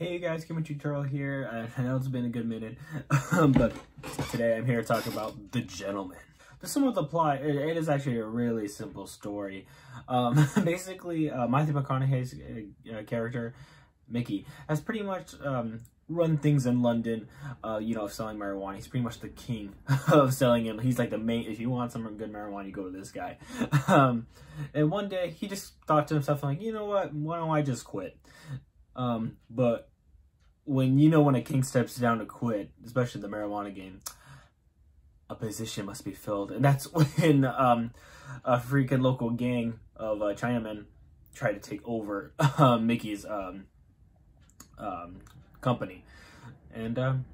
Hey guys, Kimochii Turtle here. I know it's been a good minute, but today I'm here to talk about The Gentlemen. The sum of the plot, it, it is actually a really simple story. Um, basically, uh, Matthew McConaughey's uh, uh, character, Mickey, has pretty much um, run things in London, uh, you know, selling marijuana. He's pretty much the king of selling it. He's like the main, if you want some good marijuana, you go to this guy. Um, and one day he just thought to himself, like, you know what, why don't I just quit? Um, but when you know when a king steps down to quit, especially the marijuana game, a position must be filled. And that's when um, a freaking local gang of uh, Chinamen tried to take over uh, Mickey's um, um, company. And um,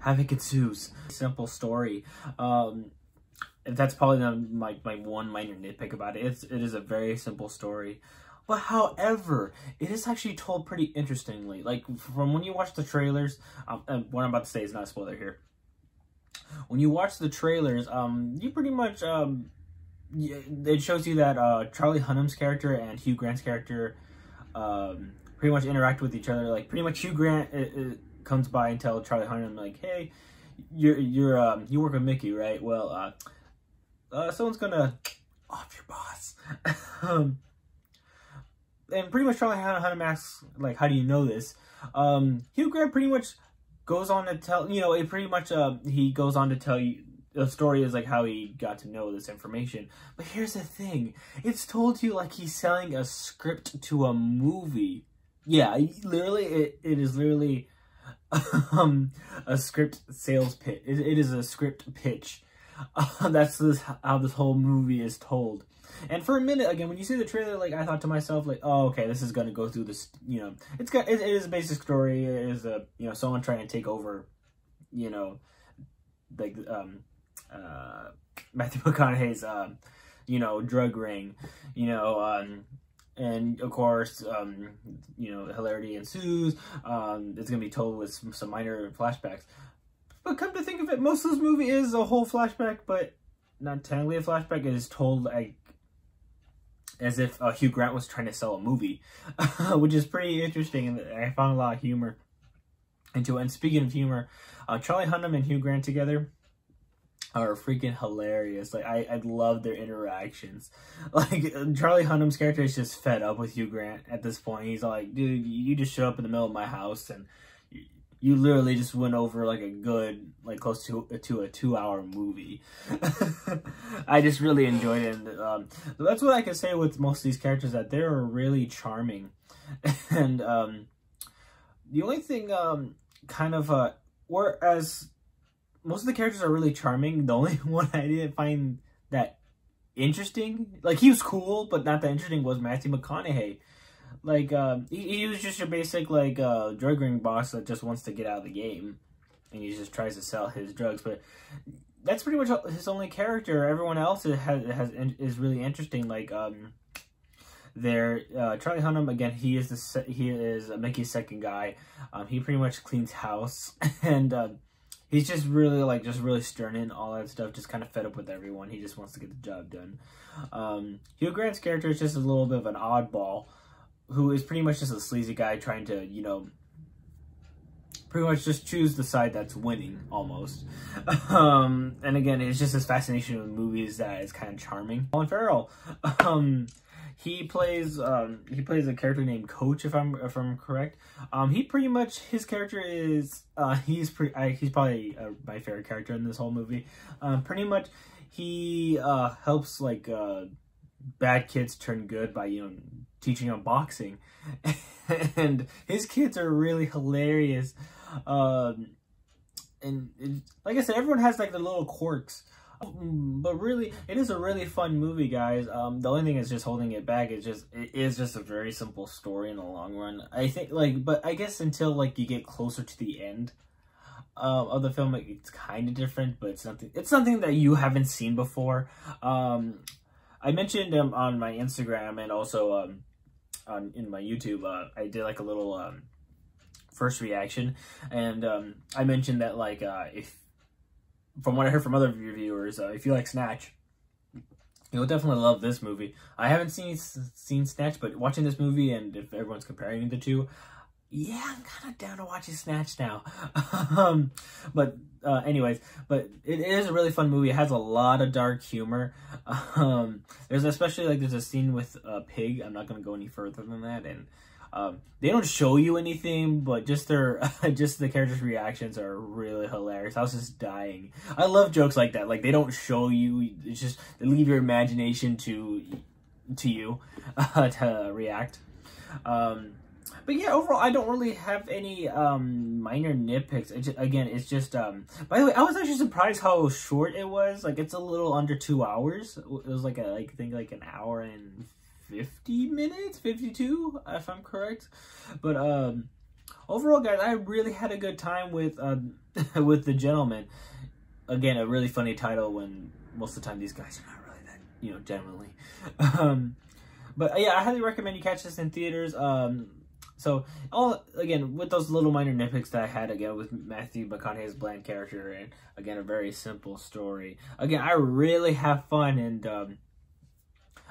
havoc ensues. Simple story. Um, that's probably my, my one minor nitpick about it. It's, it is a very simple story. But however, it is actually told pretty interestingly. Like, from when you watch the trailers, um, what I'm about to say is not a spoiler here. When you watch the trailers, um, you pretty much, um, it shows you that uh, Charlie Hunnam's character and Hugh Grant's character um, pretty much interact with each other. Like, pretty much Hugh Grant it, it comes by and tells Charlie Hunnam, like, hey, you're, you're, um, you work with Mickey, right? Well, uh, uh someone's gonna off your boss. um, and pretty much Charlie Hunnam asks, like, how do you know this? Um, Hugh Grant pretty much goes on to tell, you know, it pretty much, uh, he goes on to tell you, the story is like how he got to know this information. But here's the thing, it's told to you like he's selling a script to a movie. Yeah, literally, it, it is literally um, a script sales pitch. It, it is a script pitch. Uh, that's this, how this whole movie is told. And for a minute, again, when you see the trailer, like I thought to myself, like, oh, okay, this is gonna go through this. You know, it's got it, it is a basic story. It is a you know someone trying to take over, you know, like um, uh, Matthew McConaughey's um, you know, drug ring, you know, um, and of course, um, you know, hilarity ensues. Um, it's gonna be told with some, some minor flashbacks. But come to think of it, most of this movie is a whole flashback, but not technically a flashback. It is told like as if uh, Hugh Grant was trying to sell a movie, which is pretty interesting, and I found a lot of humor into it. And speaking of humor, uh, Charlie Hunnam and Hugh Grant together are freaking hilarious. Like I, I love their interactions. Like Charlie Hunnam's character is just fed up with Hugh Grant at this point. He's like, dude, you just show up in the middle of my house and you literally just went over like a good, like close to to a two hour movie. I just really enjoyed it. And, um, that's what I can say with most of these characters that they're really charming. and um, the only thing, um, kind of, uh, whereas most of the characters are really charming, the only one I didn't find that interesting, like he was cool, but not that interesting, was Matthew McConaughey like um, he, he was just your basic like uh, drug ring boss that just wants to get out of the game, and he just tries to sell his drugs. But that's pretty much his only character. Everyone else has has is really interesting. Like um, there, uh, Charlie Hunnam again. He is the he is Mickey's second guy. Um, he pretty much cleans house and. Uh, he's just really like just really stern and all that stuff just kind of fed up with everyone he just wants to get the job done um hugh grant's character is just a little bit of an oddball who is pretty much just a sleazy guy trying to, you know, pretty much just choose the side that's winning almost. Um, and again, it's just his fascination with movies that is kind of charming. Colin Farrell, um, he plays um, he plays a character named Coach, if I'm if I'm correct. Um, he pretty much his character is uh, he's uh, he's probably uh, my favorite character in this whole movie. Um, pretty much he uh, helps like uh, bad kids turn good by you know teaching him boxing. and his kids are really hilarious. Um, and it, like I said, everyone has like the little quirks. But really, it is a really fun movie, guys. Um, the only thing is just holding it back. It's just it is just a very simple story in the long run. I think like, but I guess until like you get closer to the end um, of the film, it's kind of different. But it's something it's something that you haven't seen before. Um, I mentioned um, on my Instagram and also um, on in my YouTube, uh, I did like a little um, first reaction, and um, I mentioned that like uh, if from what I heard from other reviewers, uh, if you like Snatch, you'll definitely love this movie. I haven't seen seen Snatch, but watching this movie and if everyone's comparing the two, yeah, I'm kind of down to watch watching Snatch now. um, but uh, anyways, but it is a really fun movie. It has a lot of dark humor. Um, there's especially like there's a scene with a pig. I'm not gonna go any further than that, and um, they don't show you anything, but just their just the characters' reactions are really hilarious. I was just dying. I love jokes like that. Like they don't show you. It's just they leave your imagination to to you uh, to react. Um, but yeah, overall, I don't really have any um, minor nitpicks. It just, again, it's just. Um, by the way, I was actually surprised how short it was. Like, it's a little under two hours. It was like a, like I think like an hour and fifty minutes, fifty two, if I'm correct. But um, overall, guys, I really had a good time with um, with the Gentlemen. Again, a really funny title when most of the time these guys are not really that, you know, generally. Um, but yeah, I highly recommend you catch this in theaters. Um, so, all again with those little minor nitpicks that I had again with Matthew McConaughey's bland character, and again a very simple story. Again, I really have fun, and um,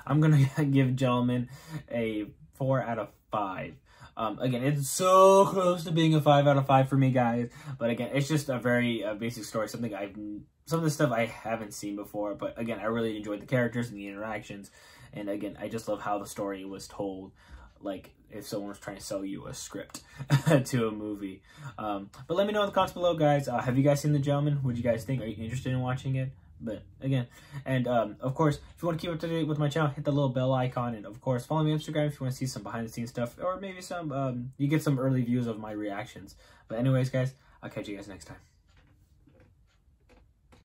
I'm gonna give Gentlemen a four out of five. Um, again, it's so close to being a five out of five for me, guys. But again, it's just a very uh, basic story, something I've some of the stuff I haven't seen before. But again, I really enjoyed the characters and the interactions, and again, I just love how the story was told like if someone was trying to sell you a script to a movie. Um, but let me know in the comments below, guys. Uh, have you guys seen The Gentlemen? What do you guys think? Are you interested in watching it? But again, and um, of course, if you want to keep up to date with my channel, hit the little bell icon, and of course, follow me on Instagram if you want to see some behind the scenes stuff, or maybe some um, you get some early views of my reactions. But anyways, guys, I'll catch you guys next time.